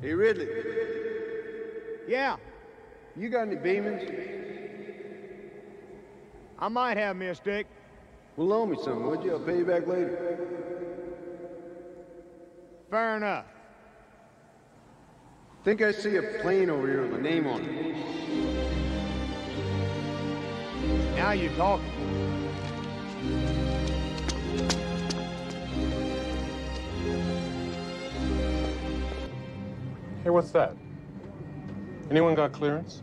Hey, Ridley. Yeah, You got any Beemans? I might have me a stick. Well, loan me some, would you? I'll pay you back later. Fair enough. Think I see a plane over here with a name on it. Now you're talking. Hey, what's that? Anyone got clearance?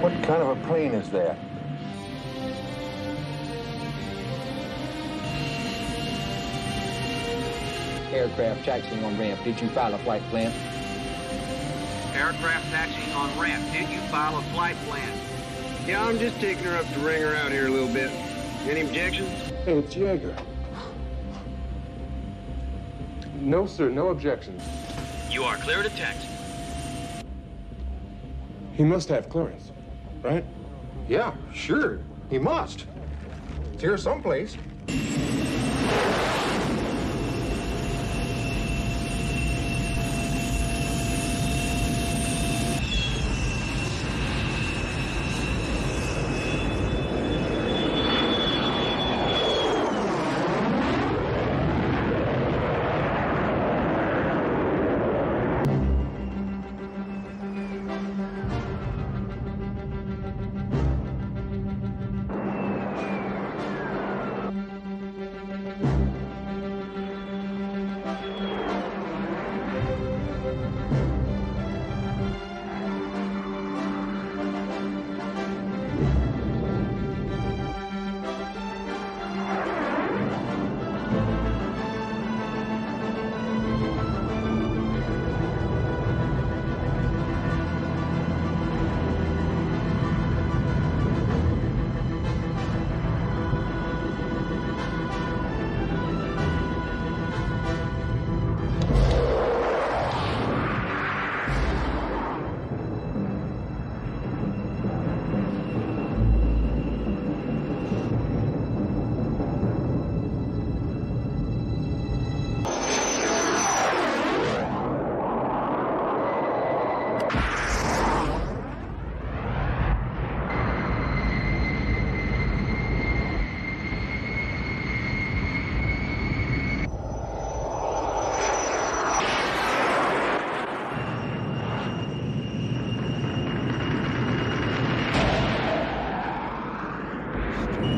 What kind of a plane is that? Aircraft taxiing on ramp. Did you file a flight plan? Aircraft taxiing on ramp. Did you file a flight plan? Yeah, I'm just taking her up to ring her out here a little bit. Any objections? Hey, it's Yeager. No, sir, no objections. You are clear to taxi. He must have clearance, right? Yeah, sure. He must. It's here someplace.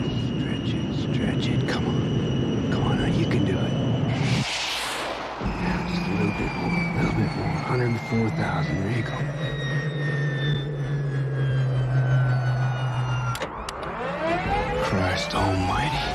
Stretch it, stretch it. Come on. Come on now, you can do it. Yeah, just a little bit more, a little bit more. 104,000. There you go. Christ almighty.